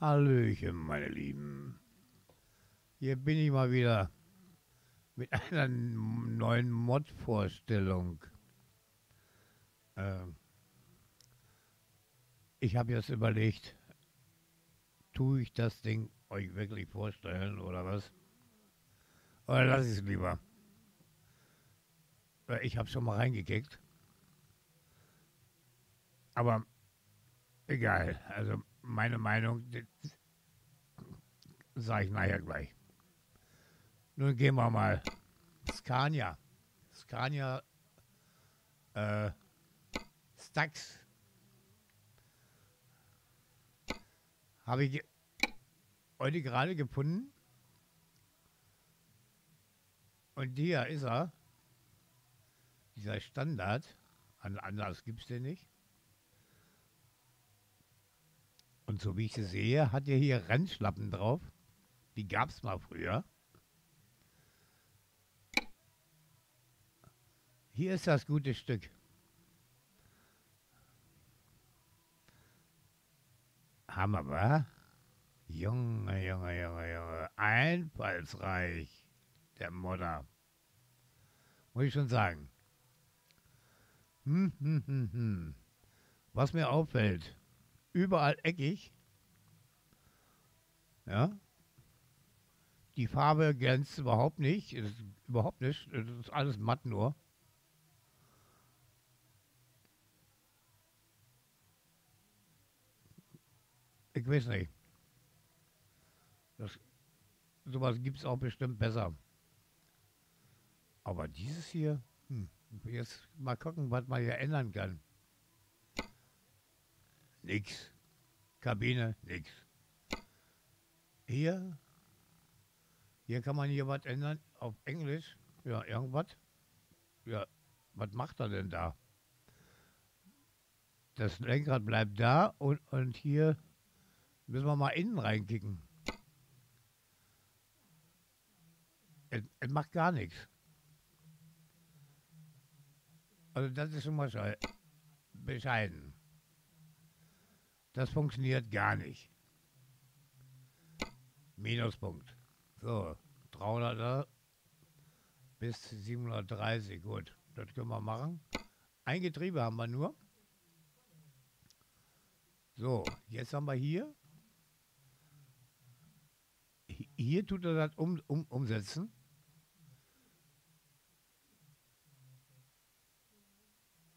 Hallöchen, meine Lieben. Hier bin ich mal wieder mit einer neuen Mod-Vorstellung. Ähm ich habe jetzt überlegt, tue ich das Ding euch wirklich vorstellen oder was? Oder lass ich es lieber? Ich habe schon mal reingekickt. Aber egal. Also meine Meinung sage ich nachher gleich. Nun gehen wir mal. Scania. Scania äh, Stax. Habe ich heute gerade gefunden. Und hier ist er. Dieser Standard. Anders gibt es den nicht. Und so wie ich sie sehe, hat er hier Rennschlappen drauf. Die gab es mal früher. Hier ist das gute Stück. Hammer, wa? Junge, Junge, Junge, Junge. Einfallsreich. Der Modder. Muss ich schon sagen. Hm, hm, hm, hm. Was mir auffällt, überall eckig. Ja. Die Farbe glänzt überhaupt nicht. Überhaupt nicht. Es ist alles matt nur. Ich weiß nicht. Das, sowas gibt es auch bestimmt besser. Aber dieses hier, hm, jetzt mal gucken, was man hier ändern kann. Nix. Kabine, nix. Hier, hier kann man hier was ändern auf Englisch. Ja, irgendwas. Ja, was macht er denn da? Das Lenkrad bleibt da und, und hier müssen wir mal innen reinkicken. Es, es macht gar nichts. Also das ist schon mal bescheiden. Das funktioniert gar nicht. Minuspunkt. So, 300 bis 730, gut. Das können wir machen. Ein Getriebe haben wir nur. So, jetzt haben wir hier. Hier tut er das um, um, umsetzen.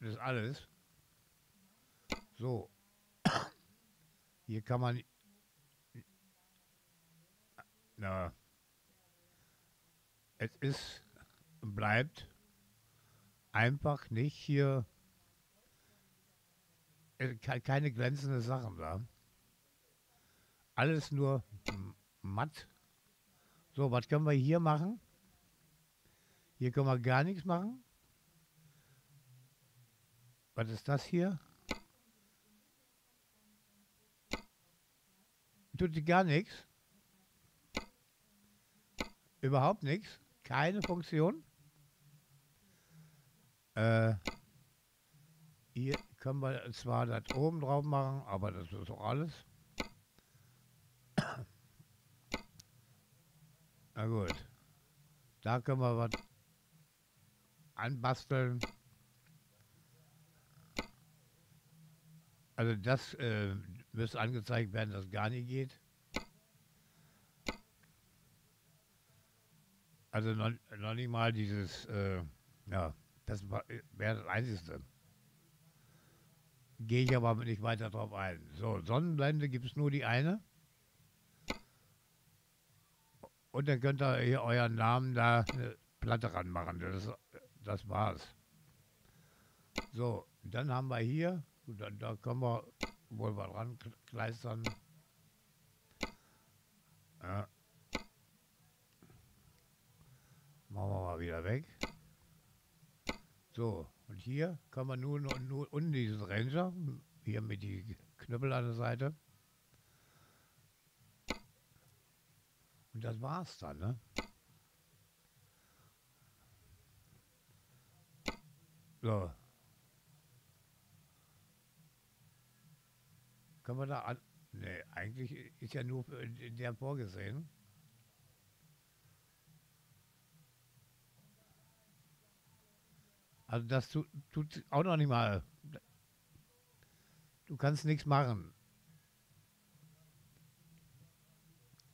Das ist alles. So, hier kann man. Na. Es ist und bleibt einfach nicht hier. Keine glänzende Sachen da. Alles nur matt. So, was können wir hier machen? Hier können wir gar nichts machen. Was ist das hier? Tut sie gar nichts. Überhaupt nichts. Keine Funktion. Äh, hier können wir zwar das oben drauf machen, aber das ist auch alles. Na gut. Da können wir was anbasteln. Also das äh, müsste angezeigt werden, dass gar nicht geht. Also noch, noch nicht mal dieses, äh, ja, das wäre das Einzige. Gehe ich aber nicht weiter drauf ein. So, Sonnenblende gibt es nur die eine. Und dann könnt ihr hier euren Namen da eine Platte ranmachen. Das, das war's. So, dann haben wir hier, da, da können wir wohl mal dran kleistern. Ja. Machen wir mal wieder weg. So, und hier kann man nur, nur, nur unten diesen Ranger, hier mit die Knüppel an der Seite. Und das war's dann, ne? So, Können wir da an Nee, eigentlich ist ja nur für der vorgesehen. Also das tut, tut auch noch nicht mal. Du kannst nichts machen.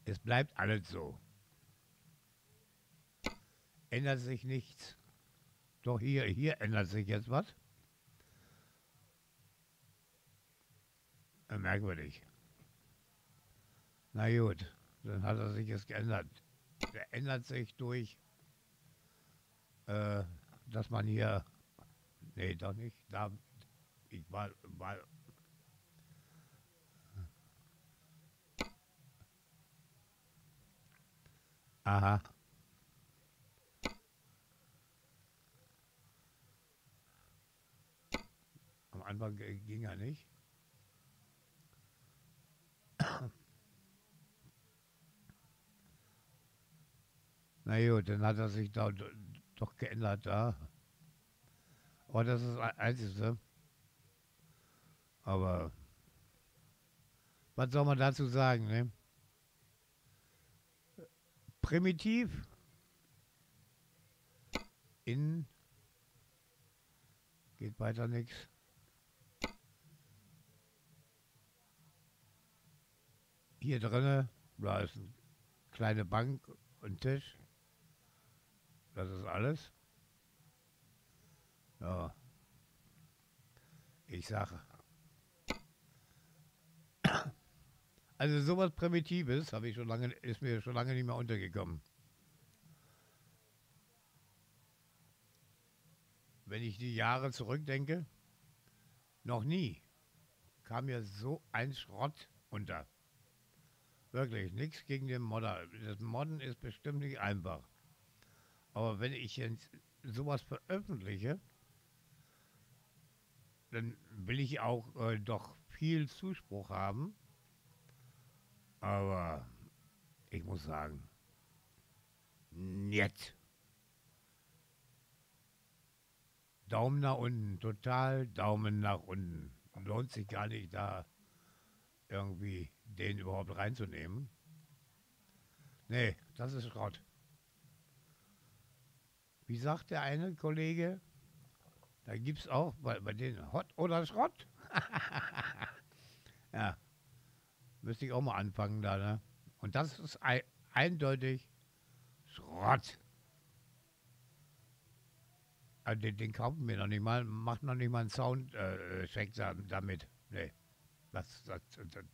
Es bleibt alles so. Ändert sich nichts. Doch hier, hier ändert sich jetzt was. Merkwürdig. Na gut, dann hat er sich jetzt geändert. Er ändert sich durch, äh, dass man hier, nee, doch nicht, da, ich war, war Aha. Am Anfang ging er nicht. Na gut, dann hat er sich da doch geändert da. Aber das ist das Einzige. Aber was soll man dazu sagen, ne? Primitiv in geht weiter nichts. Hier drinnen, da ist eine kleine Bank und Tisch. Das ist alles. Ja. Ich sage. Also sowas Primitives habe ich schon lange, ist mir schon lange nicht mehr untergekommen. Wenn ich die Jahre zurückdenke, noch nie kam mir so ein Schrott unter. Wirklich, nichts gegen den Modder. Das Modden ist bestimmt nicht einfach. Aber wenn ich jetzt sowas veröffentliche, dann will ich auch äh, doch viel Zuspruch haben. Aber ich muss sagen, nicht. Daumen nach unten, total Daumen nach unten. Lohnt sich gar nicht da irgendwie den überhaupt reinzunehmen. Nee, das ist Schrott. Wie sagt der eine Kollege? Da gibt es auch bei, bei den Hot oder Schrott. ja, müsste ich auch mal anfangen da. Ne? Und das ist ein, eindeutig Schrott. Also den, den, kaufen wir noch nicht mal, macht noch nicht mal einen Soundcheck äh, damit. Nee. Das, das, das,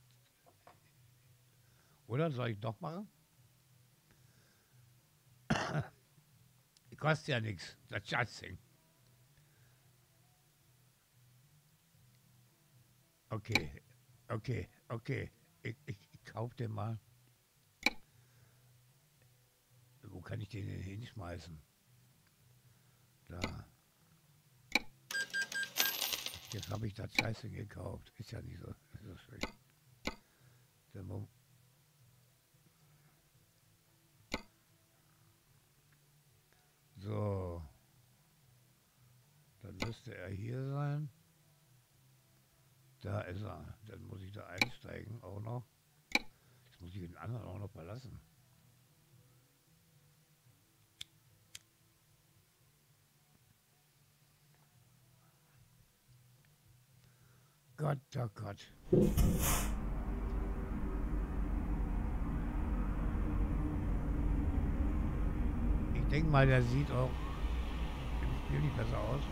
oder soll ich doch machen? Kostet ja nichts, das Schatzing. Okay, okay, okay. Ich, ich, ich kauf den mal. Wo kann ich den denn hinschmeißen? Da. Jetzt habe ich das Scheiße gekauft. Ist ja nicht so, so schlecht. Dann So. Dann müsste er hier sein. Da ist er. Dann muss ich da einsteigen auch noch. Jetzt muss ich den anderen auch noch verlassen. Gott, oh Gott. Ich denke mal, der sieht auch im Spiel nicht besser aus.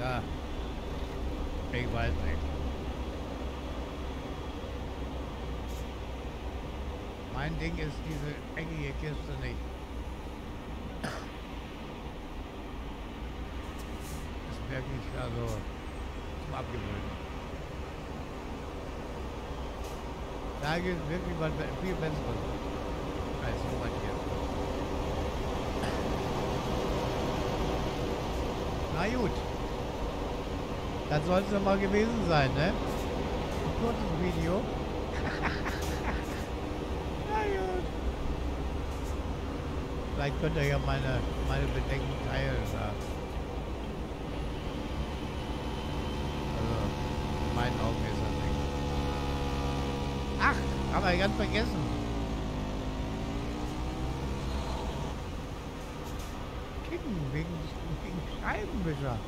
Ja, ich weiß nicht. Mein Ding ist diese eckige Kiste nicht. Ist wirklich also zum Abgewöhnen. Da gibt es wirklich was viel Besseres als sowas hier. Na gut. Das soll es mal gewesen sein, ne? Ein kurzes Video. Na gut. Vielleicht könnt ihr ja meine, meine Bedenken teilen. Ja. Also, in meinen Augen ist das nicht. Ach, haben wir ganz vergessen. Kicken wegen, wegen Scheibenwischer.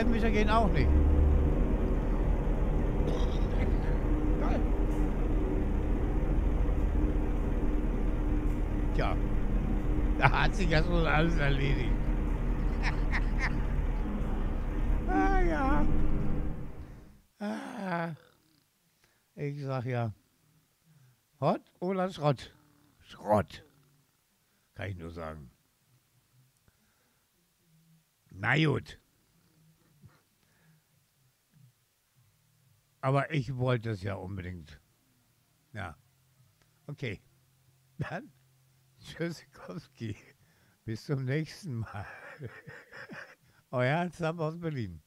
Scheibenwischer gehen auch nicht. Tja, da hat sich ja schon alles erledigt. ah ja. Ah. Ich sag ja, Hot oder Schrott? Schrott. Kann ich nur sagen. Na gut. Aber ich wollte es ja unbedingt. Ja. Okay. Dann Tschüssikowski. Bis zum nächsten Mal. Euer Sam aus Berlin.